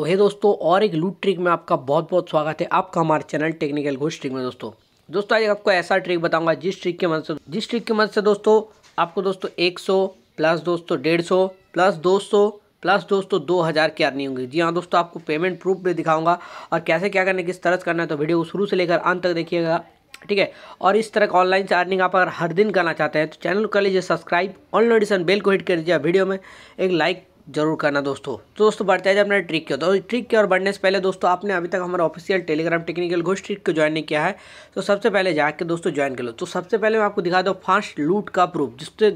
तो हे दोस्तों, और एक लूट ट्रिक में आपका बहुत बहुत स्वागत है आपका हमारे चैनल टेक्निकल घोष ट्रिक में दोस्तों। दोस्तों, आज आपको ऐसा ट्रिक बताऊँगा, जिस ट्रिक की मदद से जिस ट्रिक की मदद से दोस्तों, आपको दोस्तों 100 प्लस दोस्तों डेढ़ सौ प्लस दो सौ प्लस दोस्तों दो हज़ार की अर्निंग होंगी। जी हाँ दोस्तों, आपको पेमेंट प्रूफ भी दिखाऊँगा और कैसे क्या करने किस तरह से करना है तो वीडियो को शुरू से लेकर अंत तक देखिएगा, ठीक है? और इस तरह का ऑनलाइन से अर्निंग आप अगर हर दिन करना चाहते हैं तो चैनल कर लीजिए सब्सक्राइब ऑन नोटिफिकेशन बेल को हिट कर दीजिए वीडियो में, एक लाइक ज़रूर करना दोस्तों। तो दोस्तों, बढ़ते हैं अपने ट्रिक के तो ट्रिक के और बढ़ने से पहले दोस्तों, आपने अभी तक हमारा official Telegram technical Ghosh trick को ज्वाइन नहीं किया है। तो सबसे पहले जाके दोस्तों ज्वाइन कर लो। तो सबसे पहले मैं आपको दिखा दो फास्ट लूट का प्रूफ जिससे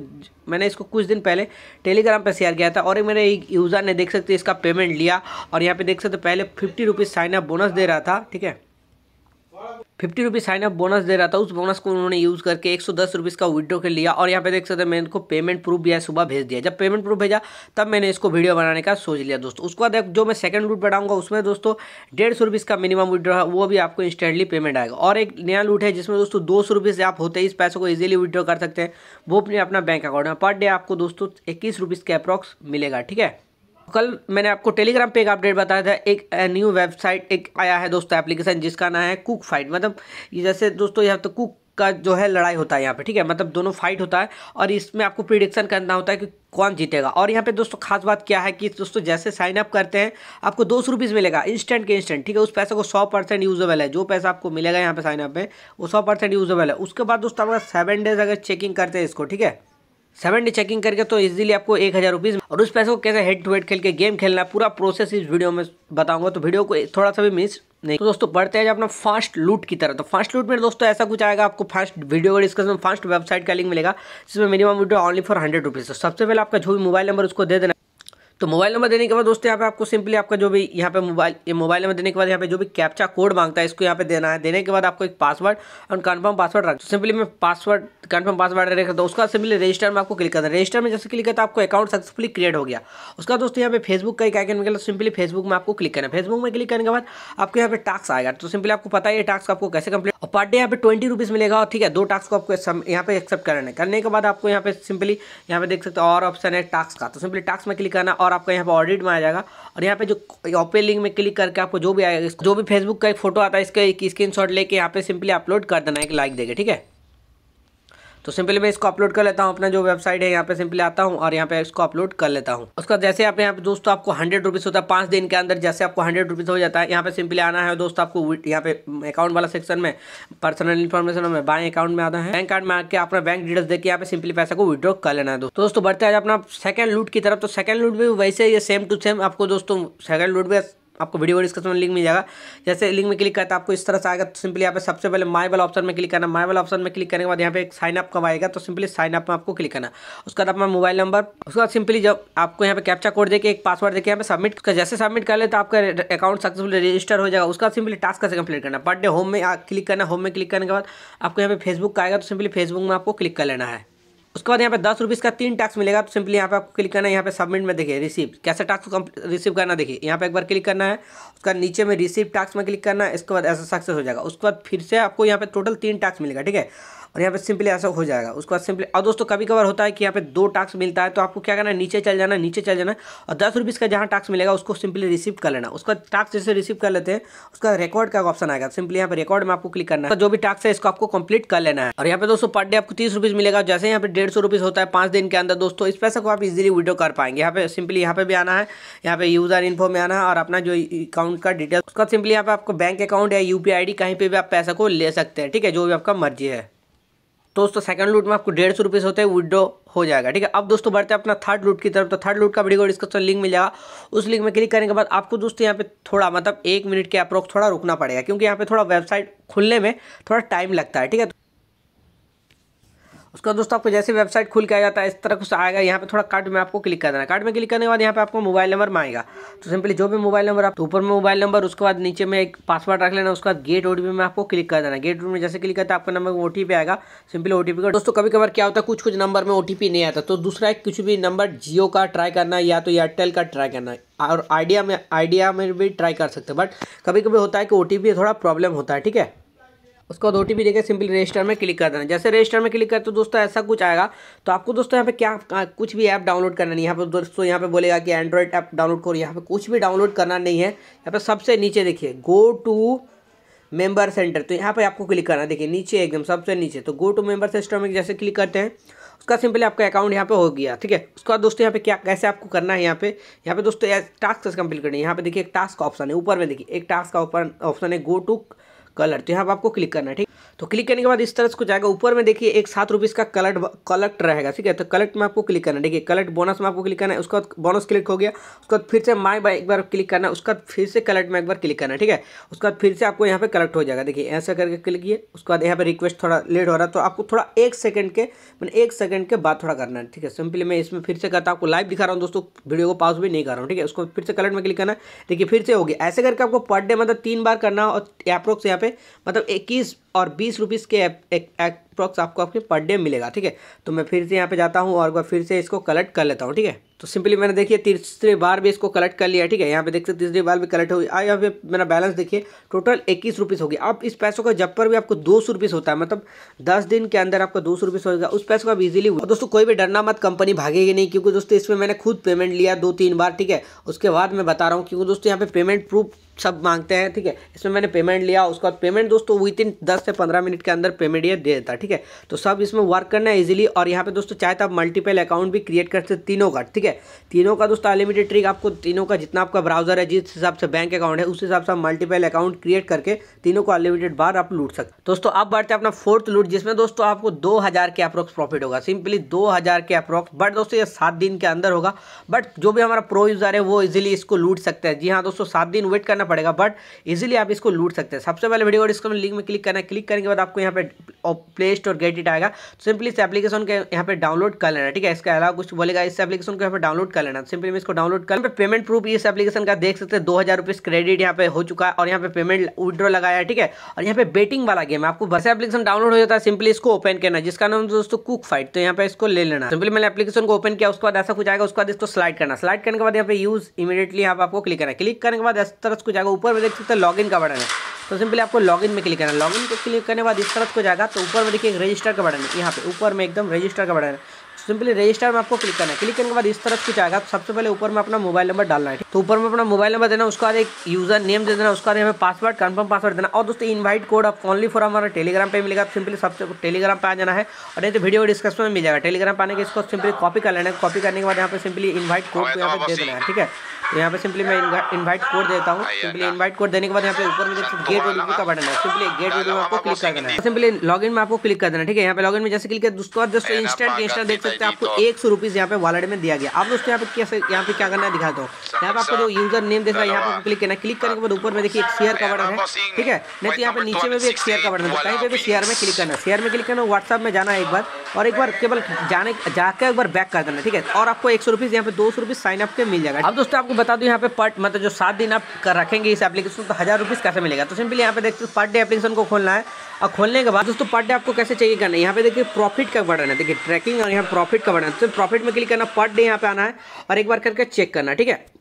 मैंने इसको कुछ दिन पहले टेलीग्राम पर शेयर किया था और मेरे एक यूज़र ने, देख सकते इसका पेमेंट लिया। और यहाँ पर देख सकते पहले fifty rupees sign up bonus दे रहा था, ठीक है? Fifty rupees sign up bonus दे रहा था। उस बोनस को उन्होंने यूज़ करके एक सौ दस रुपीज़ का विड्रो कर लिया। और यहाँ पे देख सकते हैं, मैंने इनको पेमेंट प्रूफ भी है सुबह भेज दिया। जब पेमेंट प्रूफ भेजा, तब मैंने इसको वीडियो बनाने का सोच लिया, दोस्तों। उसके बाद जो मैं सेकंड लूट बढ़ाऊँगा, उसमें दोस्तों, डेढ़ सौ रुपीज़ का मिनिमम विड्रो है, वो भी आपको इंस्टेंटली पेमेंट आएगा। और एक नया लूट है, जिसमें दोस्तों, दो सौ रुपये आप होते ही इस पैसों को ईजिली विड्रॉ कर सकते हैं। वो अपने, अपना बैंक अकाउंट में। पर डे आपको दोस्तों, इक्कीस रुपीज़ के अप्रॉक्स मिलेगा, ठीक है? कल मैंने आपको टेलीग्राम पे एक अपडेट बताया था, एक न्यू वेबसाइट एक आया है दोस्तों एप्लीकेशन जिसका नाम है कुक फाइट मतलब ये जैसे दोस्तों यहाँ तो कुक का जो है लड़ाई होता है यहाँ पे, ठीक है? मतलब दोनों फाइट होता है और इसमें आपको प्रिडिक्शन करना होता है कि कौन जीतेगा। और यहाँ पे दोस्तों खास बात क्या है कि दोस्तों जैसे साइन अप करते हैं, आपको दो सौ रुपीज़ मिलेगा इंस्टेंट के इंस्टेंट ठीक है? उस पैसे को सौ परसेंट यूजेबल है। जो पैसा आपको मिलेगा यहाँ पे साइन अप में, वो सौ परसेंट यूजेबल है। उसके बाद दोस्तों अगर सेवन डेज़ अगर चेकिंग करते हैं इसको, ठीक है? सेवन डे चेकिंग करके तो इजीली आपको एक हज़ार रुपीज़ और उस पैसे को कैसे हेड टू हेड खेल के गेम खेलना, पूरा प्रोसेस इस वीडियो में बताऊँगा। तो वीडियो को थोड़ा सा भी मिस नहीं। तो दोस्तों, बढ़ते हैं अपना फास्ट लूट की तरह। तो फास्ट लूट में दोस्तों ऐसा कुछ आएगा, आपको फास्ट वीडियो का डिस्कशन फास्ट वेबसाइट का लिंक मिलेगा, जिसमें minimum video only for hundred rupees तो सबसे पहले आपका जो भी मोबाइल नंबर उसको दे देना। तो मोबाइल नंबर देने के बाद दोस्तों यहाँ पे आपको सिंपली आपका जो भी यहाँ पे मोबाइल ये मोबाइल नंबर देने के बाद यहाँ पे जो भी कैप्चा कोड माँगता है, इसको यहाँ पे देना है। देने के बाद आपको एक पासवर्ड और कन्फर्म पासवर्ड रख सिंपली मैं पासवर्ड कन्फर्म पासवर्ड रखा तो उसका सिंपली रजिस्टर में आपको क्लिक करना है। रजिस्टर में जैसे क्लिक करता है आपको अकाउंट सक्सेसफुली क्रिएट हो गया। उसका दोस्तों यहाँ पे फेसबुक का एक आइकन निकला सिंपली फेसबुक में आपको क्लिक करना है। फेसबुक में क्लिक करने के बाद आपको यहाँ पे टास्क आएगा। तो सिंपली आपको पता है ये टास्क आपको कैसे कंप्लीट और पर डे यहाँ पे ट्वेंटी रुपीज़ मिलेगा और ठीक है, दो टास्क को आपको यहाँ पे एक्सेप्ट करना है। करने के बाद आपको यहाँ पे सिंपली यहाँ पे देख सकते हो और ऑप्शन है टास्क का। तो सिंपली टास्क में क्लिक करना और आपका यहाँ पे ऑडिट में आ जाएगा। और यहाँ पे जो ओपे लिंक में क्लिक करके आपको जो भी आएगा, जो भी फेसबुक का एक फ़ोटो आता है, इसका एक स्क्रीन लेके यहाँ पे सिंपली अपलोड कर देना, एक लाइक देगा ठीक है? तो सिंपली मैं इसको अपलोड कर लेता हूँ, अपना जो वेबसाइट है यहाँ पे सिंपली आता हूँ और यहाँ पे इसको अपलोड कर लेता हूँ। उसका जैसे आप यहाँ पे दोस्तों, आपको हंड्रेड रुपीज़ होता है पाँच दिन के अंदर, जैसे आपको हंड्रेड रुपीज़ हो जाता है, यहाँ पे सिंपली आना है दोस्तों आपको यहाँ पे अकाउंट वाला सेक्शन में पर्सनल इन्फॉर्मेशन में बैंक अकाउंट में आना है। बैंक कार्ड में आके अपना बैंक डिटेल्स देकर यहाँ पे सिंपली पैसा को विड्रॉ कर लेना है दोस्तों। बढ़ते हैं अपना सेकंड लूट की तरफ़। तो सेकंड लूट भी वैसे ये सेम टू सेम आपको दोस्तों सेकंड लूट भी आपको वीडियो डिस्कशन में लिंक मिल जाएगा। जैसे लिंक में क्लिक करता है, आपको इस तरह से आएगा। तो सिंपली यहाँ पे सबसे पहले माई वाला ऑप्शन में क्लिक करना। माई वाला ऑप्शन में क्लिक करने के बाद यहाँ पे एक साइन अप कब आएगा? तो सिंपली साइन अप में आपको क्लिक करना। उसके बाद अपना मोबाइल नंबर उसके बाद सिंपली जब आपको यहाँ पे कैप्चा कोड देके एक पासवर्ड देके यहाँ पे सबमिट जैसे सबमिट कर ले तो आपका अकाउंट सक्सेसफुल रजिस्टर हो जाएगा। उसका सिंपली टास्क कैसे कंप्लीट करना पर डे होम में क्लिक करना। होम में क्लिक करने के बाद आपको यहाँ पे फेसबुक का आएगा। तो सिंपली फेसबुक में आपको क्लिक कर लेना है। उसके बाद यहाँ पे दस रुपीज़ का तीन टैक्स मिलेगा तो सिंपली यहाँ पे आपको क्लिक करना है, यहाँ पे सबमिट में देखिए रिसीव कैसे टैक्स रिसीव करना देखिए, यहाँ पे एक बार क्लिक करना है, उसका नीचे में रिसीव टैक्स में क्लिक करना है, इसके बाद ऐसा सक्सेस हो जाएगा। उसके बाद फिर से आपको यहाँ पे टोटल तीन टैक्स मिलेगा, ठीक है? और यहाँ पे सिंपली ऐसा हो जाएगा। उसके बाद सिंपली और दोस्तों कभी कभार होता है कि यहाँ पे दो टास्क मिलता है तो आपको क्या करना है? नीचे चल जाना, नीचे चल जाना और दस रुपीज़ का जहाँ टास्क मिलेगा, उसको सिंपली रिसीव कर लेना। उसका टास्क जैसे रिसीव कर लेते हैं, उसका रिकॉर्ड का ऑप्शन आएगा। सिंपली यहाँ पे रिकॉर्ड में आपको क्लिक करना है। जो भी टास्क है, इसको आपको कंप्लीट कर लेना है। और यहाँ पे दोस्तों पर डे आपको तीस रुपीज़ मिलेगा। जैसे यहाँ पे डेढ़ सौ होता है पाँच दिन के अंदर दोस्तों, इस पैसे को आप इजीली वीडियो कर पाएँगे। यहाँ पे सिंपली यहाँ पे भी आना है, यहाँ पे यूज़र इन्फो में आना है और अपना जो अकाउंट का डिटेल उसका सिंपली यहाँ पे आपको बैंक अकाउंट या यूपीआई कहीं पर भी आप पैसा को ले सकते हैं। ठीक है, जो भी आपका मर्ज़ी है। तो दोस्तों सेकंड लूट में आपको डेढ़ सौ रुपये होते हैं विड्रो हो जाएगा, ठीक है? अब दोस्तों, बढ़ते हैं अपना थर्ड लूट की तरफ़। तो थर्ड लूट का वीडियो डिस्क्रिप्शन लिंक मिल जाएगा। उस लिंक में क्लिक करने के बाद आपको दोस्तों, यहाँ पे थोड़ा मतलब एक मिनट के अप्रोक्स थोड़ा रुकना पड़ेगा, क्योंकि यहाँ पे थोड़ा वेबसाइट खुलने में थोड़ा टाइम लगता है, ठीक है? उसका दोस्तों, आपको जैसे वेबसाइट खुल के आ जाता है, इस तरह कुछ आएगा, यहाँ पे थोड़ा कार्ड में आपको क्लिक कर देना कार्ड में क्लिक करने के बाद यहाँ पे आपको मोबाइल नंबर मांगेगा। तो सिंपली जो भी मोबाइल नंबर आप तो ऊपर में मोबाइल नंबर उसके बाद नीचे में एक पासवर्ड रख लेना, उसके बाद गेट ओटीपी में आपको क्लिक कर देना। गेट में जैसे क्लिक करता है, आपका नंबर ओटीपी आएगा। सिंपली ओटीपी का, दोस्तों कभी कभार क्या होता है कुछ कुछ नंबर में ओटीपी नहीं आता। तो दूसरा एक कुछ भी नंबर जियो का ट्राई करना, या तो एयरटेल का ट्राई करना, और आइडिया में आइडिया में भी ट्राई कर सकते हैं। बट कभी कभी होता है कि ओ थोड़ा प्रॉब्लम होता है, ठीक है? उसका ओ टी देकर सिंपली रजिस्टर में क्लिक कर देना जैसे रजिस्टर में क्लिक कर तो दोस्तों ऐसा कुछ आएगा तो आपको दोस्तों यहाँ पे क्या कुछ भी ऐप डाउनलोड करना नहीं यहाँ पे दोस्तों यहाँ पे बोलेगा कि एंड्रॉइड ऐप डाउनलोड करो यहाँ पे कुछ भी डाउनलोड करना नहीं है यहाँ पे सबसे नीचे देखिए गो टू मेंबर सेंटर तो यहाँ पे आपको क्लिक करना देखिए नीचे एकदम सबसे नीचे तो गो टू मेंबर सिस्टम में जैसे क्लिक करते हैं उसका सिंपली आपका अकाउंट यहाँ पे हो गया ठीक है उसके बाद दोस्तों यहाँ पे क्या कैसे आपको करना है यहाँ पे यहाँ पे दोस्तों टास्क कंप्लीट करनी है यहाँ पे देखिए एक टास्क का ऑप्शन है ऊपर में देखिए एक टास्क का ऑप्शन है गो टू कलर तो यहाँ पर आपको क्लिक करना है, ठीक? तो क्लिक करने के बाद इस तरह से आएगा। ऊपर में देखिए, एक सात रुपीज़ का कलर कलेक्ट रहेगा, ठीक है? तो कलेक्ट में आपको क्लिक करना है। देखिए कलेक्ट बोनस में आपको क्लिक करना है, उसके बाद बोनस क्लिक हो गया, उसके बाद फिर से माई एक बार क्लिक करना है, उसके बाद फिर से कलेक्ट में एक बार क्लिक करना है, ठीक है? उसके बाद फिर से आपको यहाँ पे कलेक्ट हो जाएगा। देखिए, ऐसा करके क्लिक किए, उसके बाद यहाँ पर रिक्वेस्ट थोड़ा लेट हो रहा है तो आपको थोड़ा एक सेकंड के, मैंने एक सेकंड के बाद थोड़ा करना है, ठीक है? सिंपली मैं इसमें फिर से करता आपको लाइव दिखा रहा हूँ दोस्तों वीडियो को पास भी नहीं कर रहा हूँ, ठीक है? उसको फिर से कलेक्ट में क्लिक करना है। देखिए, फिर से हो गया। ऐसे करके आपको पर डे मतलब तीन बार करना और अप्रोक्स यहाँ मतलब एक इक्कीस और बीस रुपीज़ के अप्रॉक्स आपको आपके पर डे मिलेगा, ठीक है? तो मैं फिर से यहाँ पे जाता हूँ और बार फिर से इसको कलेक्ट कर लेता हूँ, ठीक है? तो सिंपली मैंने देखिए तीसरे बार भी इसको कलेक्ट कर लिया, ठीक है? यहाँ पे देख सकते तीसरी बार भी कलेक्ट हो गई यहाँ पे मेरा बैलेंस देखिए टोटल इक्कीस रुपीज़ हो गया। अब इस पैसों का जब पर भी आपको दो सौ रुपीज़ होता है मतलब दस दिन के अंदर आपका दो सौ रुपीज़ होगा उस पैसों का इजीली हुआ दोस्तों कोई भी डरना मत कंपनी भागेगी नहीं, क्योंकि दोस्तों इसमें मैंने खुद पेमेंट लिया दो तीन बार, ठीक है? उसके बाद मैं बता रहा हूँ, क्योंकि दोस्तों यहाँ पे पेमेंट प्रूफ सब मांगते हैं, ठीक है? इसमें मैंने पेमेंट लिया, उसके बाद पेमेंट दोस्तों विद इन दस से पंद्रह मिनट के अंदर पेमेंट ये दे देता है, ठीक है? तो सब इसमें वर्क करना है इजीली और यहाँ पे दोस्तों चाहे तो आप मल्टीपल अकाउंट भी क्रिएट कर सकते तीनों का, ठीक है? तीनों का दोस्तों अनलिमिटेड ट्रिक आपको, तीनों का जितना आपका ब्राउज़र है, जिस हिसाब से बैंक अकाउंट है, उस हिसाब से आप मल्टीपल अकाउंट क्रिएट करके तीनों को अनलिमिटेड बार आप लूट सकते दोस्तों अब बढ़ते हैं अपना फोर्थ लूट जिसमें दोस्तों आपको दो हज़ार के अप्रोक्स प्रॉफिट होगा। सिंपली दो हज़ार के अप्रोक्स बट दोस्तों ये सात दिन के अंदर होगा बट जो भी हमारा प्रो यूज़र है, वो इजिली इसको लूट सकते हैं। जी हाँ दोस्तों, सात दिन वेट करना पड़ेगा बट इजीली आप इसको लूट सकते हैं सबसे पहले वीडियो डिस्क्रिप्शन लिंक में क्लिक करना है क्लिक करने के बाद आपको यहाँ पे प्ले स्टोर गेट इट आएगा सिंपली इस एप्लीकेशन के यहाँ पे डाउनलोड कर लेना ठीक है इसके अलावा कुछ बोलेगा इस एप्लीकेशन को यहाँ पे डाउनलोड कर लेना सिंपली इसको डाउनलोड कर पेमेंट प्रूफ इस एप्लीकेशन का देख सकते हैं दो हज़ार क्रेडिट यहाँ पे हो चुका है और यहाँ पे पेमेंट विड्रॉ लगाया है ठीक है और यहाँ पे बेटिंग वाला गेम आपको बस एप्लीकेशन डाउनलोड हो जाता है सिंपली इसको ओपन करना जिसका नाम दोस्तों कुक फाइट तो यहाँ पे इसको ले लेना सिंपली मैंने एप्लीकेशन को ओपन किया उसके बाद ऐसा कुछ आएगा उसके बाद इसको स्लाइड करना स्लाइड करने के बाद यहाँ पे यूज़ इमीडिएटली आपको क्लिक करना क्लिक करने के बाद इस तरह कुछ आएगा ऊपर में देख सकते हैं लॉगिन का बटन है। तो सिंपली आपको लॉगिन में क्लिक करना है। लॉगिन को क्लिक करने के बाद इस तरफ़ को जाएगा तो ऊपर में देखिए एक रजिस्टर का बटन है। यहाँ पे ऊपर में एकदम रजिस्टर का बटन है। सिंपली रजिस्टर में आपको क्लिक करना है। क्लिक करने के बाद इस तरफ़ कुछ आएगा सबसे पहले ऊपर में अपना मोबाइल नंबर डालना है। तो ऊपर में अपना मोबाइल नंबर देना उसके बाद एक यूज़र नेम दे देना उसका बाद हमें पासवर्ड कंफर्म पासवर्ड देना और दोस्तों इनवाइट कोड आप ओनली फॉर हमारा टेलीग्राम पे मिलेगा। सिंपली सबसे टेलीग्राम पे आ जाना है। और नहीं तो वीडियो डिस्क्रिप्शन में मिल जाएगा। टेलीग्राम पाने के इसको सिंपली कॉपी कर लेना है। कॉपी करने के बाद यहाँ पे सिंपली इन्वाइट कोड यहाँ पे दे देना है। ठीक है? तो यहाँ पे सिंपली मैं इन्वाइट कोड देता हूँ। सिंपली इन्वाइट कोड देने के बाद यहाँ पे ऊपर में देखिए गेट ओटीपी का बटन है? सिंपली गेट ओटीपी में आपको क्लिक कर देना है। सिंपली लॉगिन में आपको क्लिक कर देना ठीक है? यहाँ पे लॉगिन में जैसे क्लिक कर दोस्तों इंस्टेंट इंस्टेंट देख सकते हैं आपको एक सौ रुपीज़ यहाँ पे वॉलेट में दिया गया। आप दोस्तों यहाँ पे कैसे यहाँ पे क्या करना है दिखाता हूँ। यहाँ पे आपको जो यूज़र नेम देख रहा है यहाँ पे क्लिक करना क्लिक करने के बाद ऊपर में देखिए एक शेयर का बटन है ठीक है? नहीं तो यहाँ पे नीचे में भी एक शेयर का बटन है। कहीं पे भी शेयर में क्लिक करना शेयर में क्लिक करना व्हाट्सअप में जाना है एक बार और एक बार केवल जाने जाकर एक बार बैक कर देना ठीक है? और आपको एक सौ रुपीज़ यहाँ पे दो सौ रुपीज़ साइन अप के मिल जाएगा। अब दोस्तों आपको बता दूँ, यहाँ पे पर मतलब जो सात दिन आप कर रखेंगे इस एप्लीकेशन तो हज़ार रुपीज़ कैसे मिलेगा? तो सिंपली यहाँ पे देखते पर डे एप्लीकेशन को खोलना है। और खोलने के बाद, दोस्तों पर डे आपको कैसे चाहिए करना है? यहाँ पे देखिए प्रॉफिट का बढ़ना है। देखिए ट्रैकिंग और यहाँ प्रॉफिट का बढ़ना है। तो प्रॉफिट में क्लिक करना पर डे यहाँ पे आना है और एक बार करके चेक करना, ठीक है?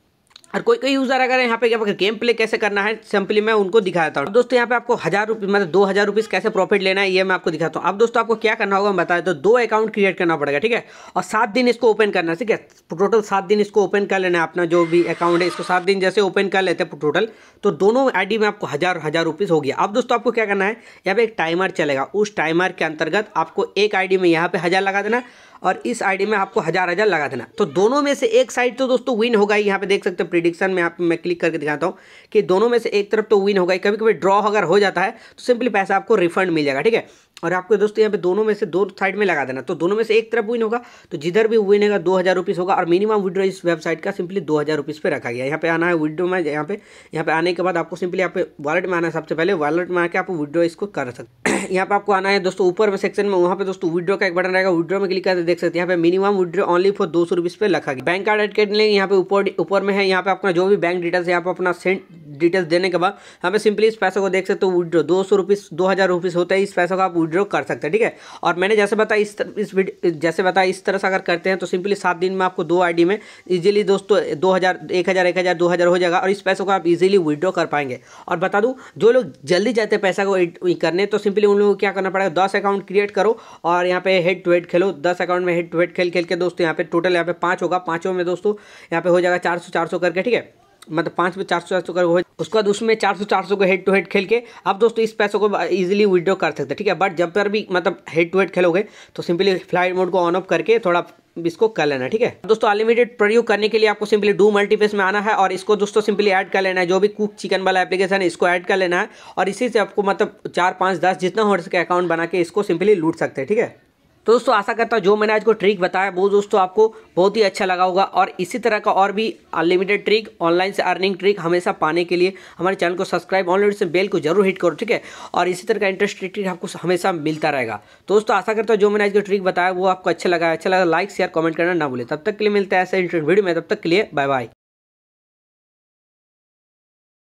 और कोई कोई यूज़र अगर यहाँ पे क्या गेम प्ले कैसे करना है सिंपली मैं उनको दिखा देता हूँ। दोस्तों, यहाँ पे आपको हज़ार रुपये मतलब दो हज़ार रुपीज़ कैसे प्रॉफिट लेना है, ये मैं आपको दिखाता हूँ। अब दोस्तों, आपको क्या करना होगा, मैं बता देता तो दो अकाउंट क्रिएट करना पड़ेगा, ठीक है? और सात दिन इसको ओपन करना है, ठीक है? टोटल सात दिन इसको ओपन कर लेना है अपना जो भी अकाउंट है, इसको सात दिन जैसे ओपन कर लेते हैं टोटल तो दोनों आईडी में आपको हज़ार हज़ार रुपीज़ हो गया। अब दोस्तों, आपको क्या करना है, यहाँ पे एक टाइमर चलेगा। उस टाइमर के अंतर्गत आपको एक आईडी में यहाँ पे हज़ार लगा देना और इस आईडी में आपको हज़ार हज़ार लगा देना। तो दोनों में से एक साइड तो दोस्तों विन होगा ही। यहाँ पे देख सकते हो प्रिडिक्शन में आप, मैं क्लिक करके दिखाता हूँ कि दोनों में से एक तरफ़ तो विन होगा कभी कभी ड्रॉ अगर हो जाता है तो सिंपली पैसा आपको रिफंड मिल जाएगा, ठीक है? और आपको दोस्तों यहाँ पे दोनों में से दो साइड में लगा देना। तो दोनों में से एक तरफ़ विन होगा तो जिधर भी विन होगा, दो हज़ार रुपीज़ होगा और मिनिमम विड्रो इस वेबसाइट का सिंपली दो हज़ार रुपीज़ पे रखा गया। यहाँ पे आना है विड्रो में, यहाँ पे यहाँ पे आने के बाद आपको सिंपली यहाँ पे वॉलेट में आना है सबसे पहले। वॉलेट में आके आप विड्रो इसको कर सकते यहाँ पे आपको आना है दोस्तों ऊपर में सेक्शन में, वहाँ पे दोस्तों विड्रो का एक बटन रहेगा। विड्रो में क्लिक करके देख सकते हैं। यहाँ पे मिनिमम विड्रो ओनली फॉर दो सौ रुपीज़ पे रखा गया। बैंक कार्ड एड करने यहाँ पे ऊपर ऊपर में है। यहाँ पे अपना जो भी बैंक डिटेल्स है आप अपना सेंड डिटेल्स देने के बाद यहाँ पे सिंपली इस पैसे को देख सकते हो विड्रो दो सौ रुपीज़ दो हज़ार रुपीज़ होता है इस पैसे को आप विड्रॉ कर सकते हैं ठीक है? और मैंने जैसे बताया इस तर, इस जैसे बताया इस तरह से अगर करते हैं तो सिंपली सात दिन में आपको दो आईडी में ईजिली दोस्तों दो हज़ार एक हज़ार एक हज़ार दो हज़ार हो जाएगा और इस पैसों को आप इजीली विड्रॉ कर पाएँगे। और बता दूँ जो लोग जल्दी जाते हैं पैसा को करने तो सिंपली उन लोगों को क्या करना पड़ेगा दस अकाउंट क्रिएट करो और यहाँ पे हेड टू हेड खेलो दस अकाउंट में हेड टू हेड खेल खेल के दोस्तों यहाँ पे टोटल यहाँ पे पाँच होगा पाँचों में दोस्तों यहाँ पे हो जाएगा चार सौ चार सौ करके ठीक है? मतलब पाँच में चार सौ चार सौ कर हो, उसके बाद उसमें चार सौ चार सौ को हेड टू हेड खेल के आप दोस्तों इस पैसों को इजीली विड्रॉ कर सकते हैं, ठीक है? बट जब पर भी मतलब हेड टू हेड खेलोगे तो सिंपली फ़्लाइट मोड को ऑन ऑफ़ करके थोड़ा इसको कर लेना, ठीक है? दोस्तों अनलिमिटेड प्रयोग करने के लिए आपको सिंपली डू मल्टीपेस में आना है और इसको दोस्तों सिंपली ऐड कर लेना है। जो भी कुक चिकन वाला एप्लीकेशन है, इसको ऐड कर लेना है और इसी से आपको मतलब चार, पाँच, दस जितना हो सके अकाउंट बना के इसको सिंपली लूट सकते हैं, ठीक है? तो दोस्तों, आशा करता हूँ जो मैंने आज को ट्रिक बताया, वो दोस्तों आपको बहुत ही अच्छा लगा होगा। और इसी तरह का और भी अनलिमिटेड ट्रिक ऑनलाइन से अर्निंग ट्रिक हमेशा पाने के लिए हमारे चैनल को सब्सक्राइब ऑनलाइन से बेल को ज़रूर हिट करो, ठीक है? और इसी तरह का इंटरेस्ट ट्रिक आपको हमेशा मिलता रहेगा। तो दोस्तों, आशा करता हूँ जो मैंने आज को ट्रिक बताया, वो आपको अच्छा लगा। अच्छा लगा लाइक शेयर कमेंट करना ना भूले। तब तक के लिए मिलता है ऐसे इंटरेस्ट वीडियो में। तब तक के लिए बाय बाय